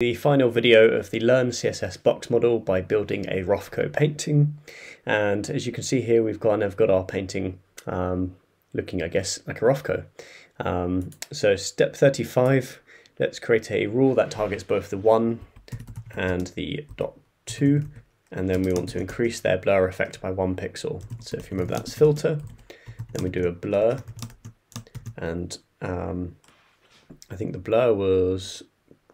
the final video of the Learn CSS box model by building a Rothko painting. And as you can see here, we've kind of got our painting um, looking, I guess, like a Rothko. Um, so step 35, let's create a rule that targets both the 1 and the dot 2. And then we want to increase their blur effect by one pixel. So if you remember that's filter, then we do a blur. And um, I think the blur was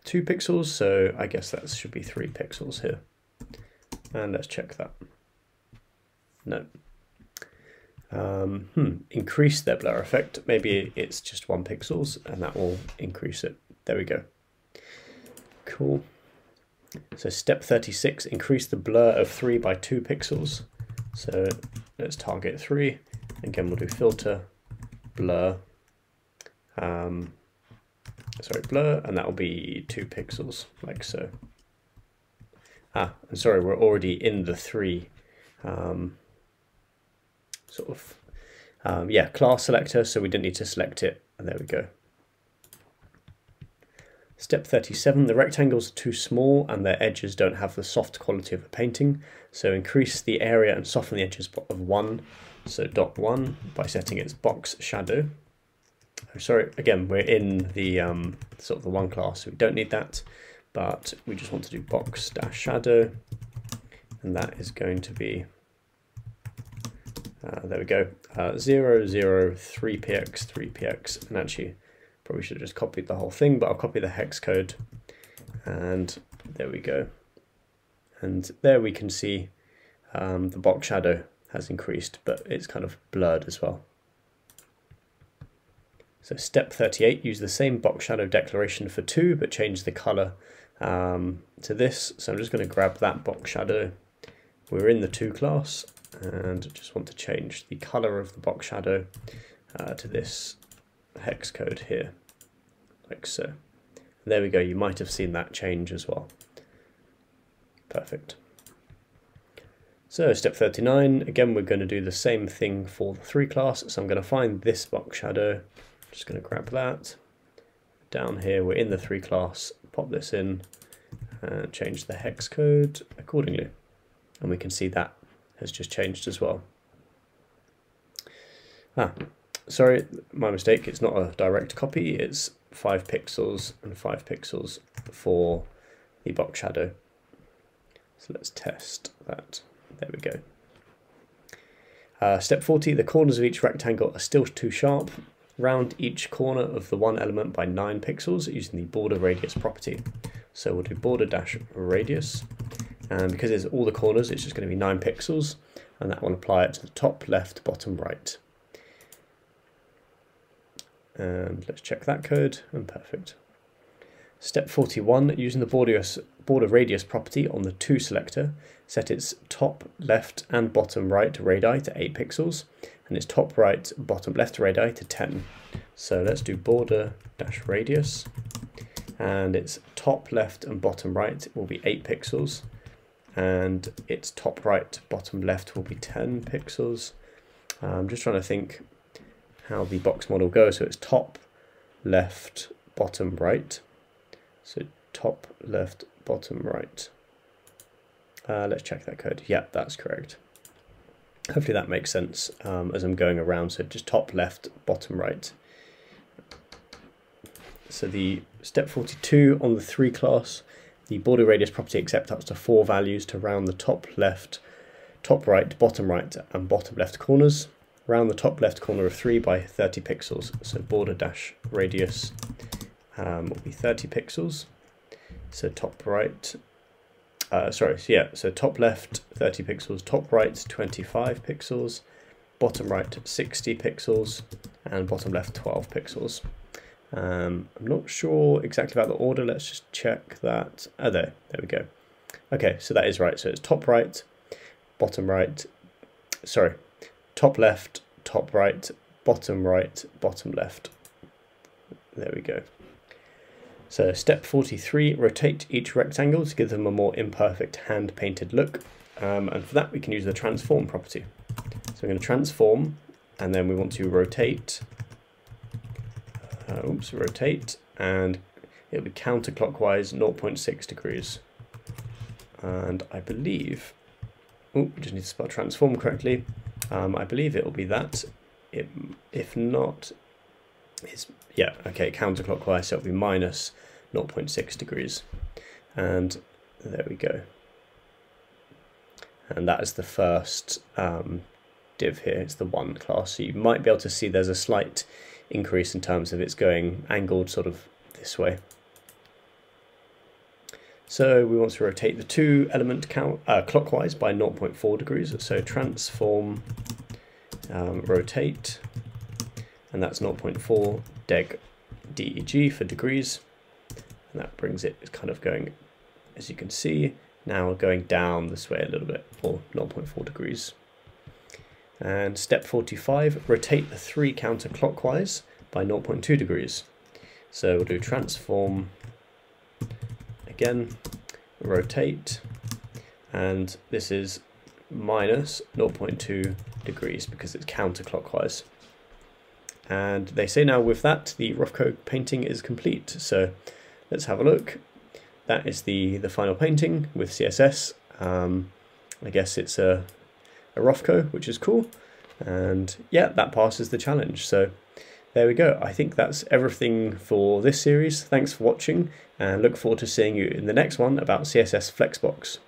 two pixels, so I guess that should be three pixels here. And let's check that. No. Um, hmm, increase their blur effect. Maybe it's just one pixels and that will increase it. There we go. Cool. So step 36, increase the blur of three by two pixels. So let's target three. Again, we'll do filter, blur, um, sorry, blur, and that will be two pixels, like so. Ah, and sorry, we're already in the three um, sort of, um, yeah, class selector, so we didn't need to select it, and there we go. Step 37, the rectangles are too small and their edges don't have the soft quality of a painting, so increase the area and soften the edges of 1, so dot 1 by setting its box shadow sorry, again, we're in the um, sort of the one class, so we don't need that, but we just want to do box dash shadow, and that is going to be, uh, there we go, uh, 0, 0, 3px, 3px, and actually probably should have just copied the whole thing, but I'll copy the hex code, and there we go. And there we can see um, the box shadow has increased, but it's kind of blurred as well. So step 38, use the same box shadow declaration for 2, but change the color um, to this. So I'm just going to grab that box shadow. We're in the 2 class, and just want to change the color of the box shadow uh, to this hex code here, like so. There we go, you might have seen that change as well. Perfect. So step 39, again we're going to do the same thing for the 3 class, so I'm going to find this box shadow, just going to grab that. Down here, we're in the 3 class, pop this in, and change the hex code accordingly. And we can see that has just changed as well. Ah, sorry, my mistake, it's not a direct copy, it's 5 pixels and 5 pixels for the box shadow. So let's test that. There we go. Uh, step 40, the corners of each rectangle are still too sharp, round each corner of the one element by 9 pixels using the border radius property. So we'll do border dash radius, and because it's all the corners, it's just going to be 9 pixels, and that will apply it to the top, left, bottom, right. And let's check that code, and perfect. Step 41, using the border, border radius property on the 2 selector, set its top, left, and bottom right radii to 8 pixels, and its top right, bottom left radii to 10. So let's do border dash radius and its top left and bottom right will be 8 pixels and its top right, bottom left will be 10 pixels. I'm just trying to think how the box model goes. So it's top, left, bottom, right. So top, left, bottom, right. Uh, let's check that code. Yep, that's correct. Hopefully that makes sense um, as I'm going around. So just top left, bottom right. So the step 42 on the 3 class, the border radius property accepts up to four values to round the top left, top right, bottom right and bottom left corners. Round the top left corner of 3 by 30 pixels. So border dash radius um, will be 30 pixels. So top right, uh, sorry, so yeah, so top left 30 pixels, top right 25 pixels, bottom right 60 pixels, and bottom left 12 pixels. Um, I'm not sure exactly about the order, let's just check that. Oh, there, there we go. Okay, so that is right. So it's top right, bottom right, sorry, top left, top right, bottom right, bottom left. There we go. So step 43, rotate each rectangle to give them a more imperfect hand-painted look. Um, and for that we can use the transform property. So we're going to transform and then we want to rotate, uh, oops, rotate and it'll be counterclockwise 0.6 degrees. And I believe, oh, we just need to spell transform correctly. Um, I believe it will be that. It, if not, it's, yeah, okay, counterclockwise, so it'll be minus 0.6 degrees. And there we go. And that is the first um, div here, it's the one class. So you might be able to see there's a slight increase in terms of it's going angled sort of this way. So we want to rotate the two element count uh, clockwise by 0.4 degrees. So transform, um, rotate, and that's 0.4 deg deg for degrees. And that brings it kind of going, as you can see, now going down this way a little bit, or 0.4 degrees. And step 45, rotate the three counterclockwise by 0.2 degrees. So we'll do transform, again, rotate, and this is minus 0.2 degrees because it's counterclockwise. And they say now with that, the Rothko painting is complete. So let's have a look. That is the, the final painting with CSS. Um, I guess it's a, a Rothko, which is cool. And yeah, that passes the challenge. So there we go. I think that's everything for this series. Thanks for watching and look forward to seeing you in the next one about CSS Flexbox.